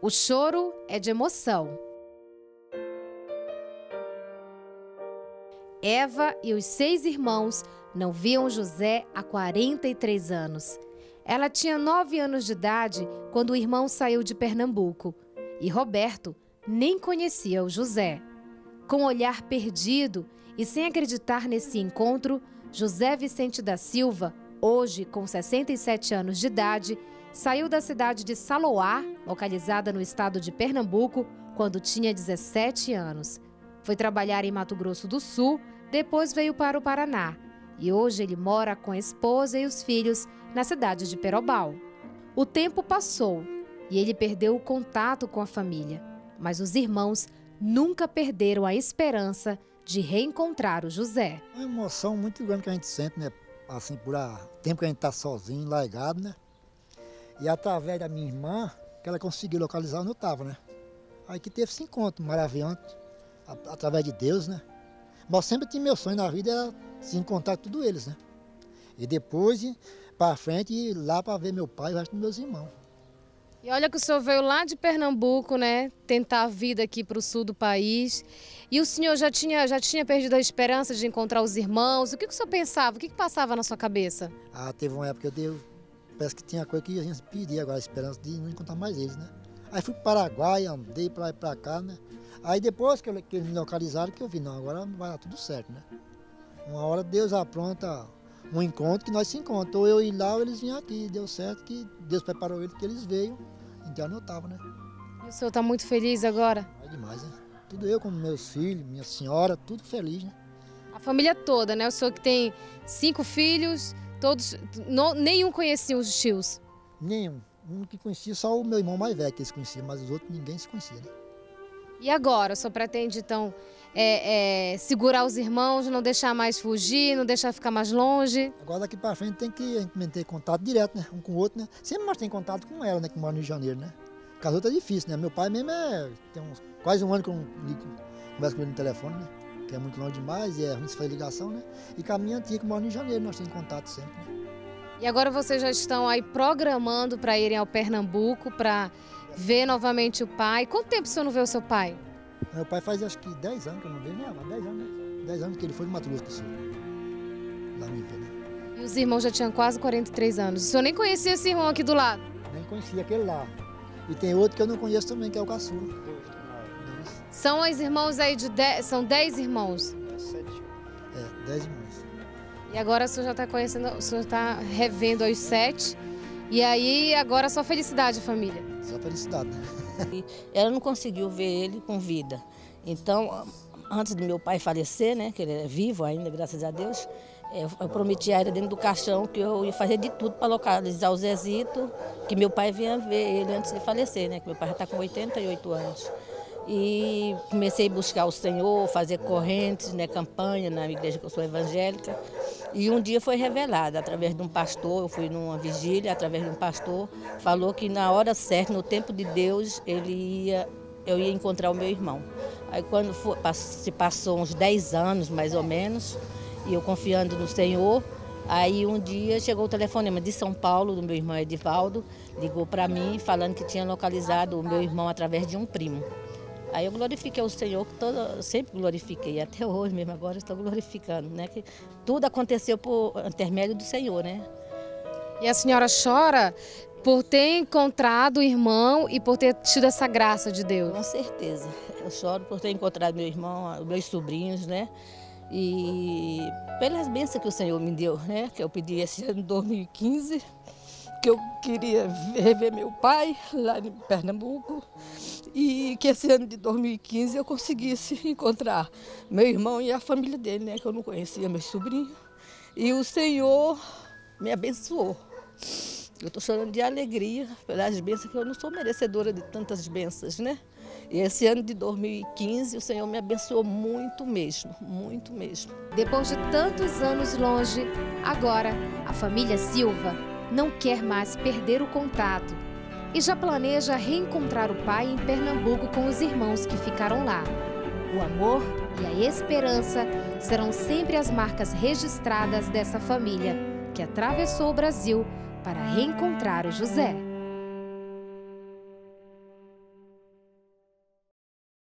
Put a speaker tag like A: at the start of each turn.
A: O choro é de emoção. Eva e os seis irmãos não viam José há 43 anos. Ela tinha nove anos de idade quando o irmão saiu de Pernambuco e Roberto nem conhecia o José. Com o olhar perdido e sem acreditar nesse encontro, José Vicente da Silva, hoje com 67 anos de idade, saiu da cidade de Saloá, localizada no estado de Pernambuco, quando tinha 17 anos. Foi trabalhar em Mato Grosso do Sul, depois veio para o Paraná e hoje ele mora com a esposa e os filhos na cidade de Perobal. O tempo passou e ele perdeu o contato com a família, mas os irmãos nunca perderam a esperança de reencontrar o José.
B: Uma emoção muito grande que a gente sente, né? Assim, por a tempo que a gente está sozinho, largado, né? E através da minha irmã, que ela conseguiu localizar onde eu estava, né? Aí que teve esse encontro maravilhoso através de Deus, né? Mas sempre tinha meu sonho na vida era se encontrar com todos eles, né? E depois, para frente, ir lá para ver meu pai e o resto dos meus irmãos.
A: E olha que o senhor veio lá de Pernambuco, né? Tentar a vida aqui para o sul do país. E o senhor já tinha, já tinha perdido a esperança de encontrar os irmãos? O que, que o senhor pensava? O que, que passava na sua cabeça?
B: Ah, teve uma época que eu dei, parece que tinha coisa que a gente pedia agora, a esperança de não encontrar mais eles, né? Aí fui para o Paraguai, andei para lá e para cá, né? Aí depois que, eu, que eles me localizaram, que eu vi, não, agora vai dar tudo certo, né? Uma hora Deus apronta um encontro que nós se encontramos. Ou eu ir lá ou eles vinham aqui. Deu certo que Deus preparou eles que eles veio. Então eu estava, né?
A: E o senhor está muito feliz agora?
B: É demais, né? Tudo eu, como meus filhos, minha senhora, tudo feliz, né?
A: A família toda, né? O senhor que tem cinco filhos, todos. No, nenhum conhecia os tios?
B: Nenhum. Um que conhecia só o meu irmão mais velho que eles conheciam, mas os outros ninguém se conhecia, né?
A: E agora, senhor pretende então é, é, segurar os irmãos, não deixar mais fugir, não deixar ficar mais longe?
B: Agora daqui para frente tem que manter contato direto, né? Um com o outro, né? Sempre mais tem contato com ela, né? Que mora no Rio de Janeiro, né? Com as outras é difícil, né? Meu pai mesmo é. Tem uns, quase um ano que eu não converso com ele no telefone, né? Que é muito longe demais e é ruim se fazer ligação, né? E com a minha tia que mora de Janeiro, nós temos contato sempre, né?
A: E agora vocês já estão aí programando para irem ao Pernambuco para ver novamente o pai. Quanto tempo o senhor não vê o seu pai?
B: Meu pai faz acho que 10 anos que eu não vejo, né? 10 anos, né? 10 anos que ele foi no Mato Grosso do Sul. Lá me vê, né?
A: E os irmãos já tinham quase 43 anos. O senhor nem conhecia esse irmão aqui do lado?
B: Nem conhecia aquele lá. E tem outro que eu não conheço também, que é o caçula.
A: São os irmãos aí de 10, são 10 irmãos?
B: É, 10 irmãos.
A: E agora o senhor já está conhecendo, o senhor está revendo os sete. E aí agora só felicidade, família?
B: Só felicidade, né?
C: Ela não conseguiu ver ele com vida. Então, antes do meu pai falecer, né, que ele é vivo ainda, graças a Deus, eu prometi a ele dentro do caixão que eu ia fazer de tudo para localizar o Zezito, que meu pai vinha ver ele antes de falecer, né, que meu pai já está com 88 anos. E comecei a buscar o Senhor, fazer correntes, né, campanha na igreja que eu sou evangélica. E um dia foi revelado através de um pastor, eu fui numa vigília, através de um pastor, falou que na hora certa, no tempo de Deus, ele ia, eu ia encontrar o meu irmão. Aí quando for, se passou uns 10 anos, mais ou menos, e eu confiando no Senhor, aí um dia chegou o telefonema de São Paulo, do meu irmão Edivaldo, ligou para mim falando que tinha localizado o meu irmão através de um primo. Aí eu glorifiquei o Senhor, que todo, sempre glorifiquei, até hoje mesmo, agora estou glorificando, né? Que tudo aconteceu por intermédio do Senhor, né?
A: E a senhora chora por ter encontrado o irmão e por ter tido essa graça de Deus?
C: Com certeza. Eu choro por ter encontrado meu irmão, meus sobrinhos, né? E pelas bênçãos que o Senhor me deu, né? Que eu pedi esse ano 2015 que eu queria rever meu pai lá em Pernambuco e que esse ano de 2015 eu conseguisse encontrar meu irmão e a família dele, né, que eu não conhecia, meu sobrinho. E o Senhor me abençoou. Eu estou chorando de alegria pelas bênçãos, que eu não sou merecedora de tantas bênçãos, né? E esse ano de 2015 o Senhor me abençoou muito mesmo, muito mesmo.
A: Depois de tantos anos longe, agora a família Silva não quer mais perder o contato e já planeja reencontrar o pai em Pernambuco com os irmãos que ficaram lá. O amor e a esperança serão sempre as marcas registradas dessa família que atravessou o Brasil para reencontrar o José.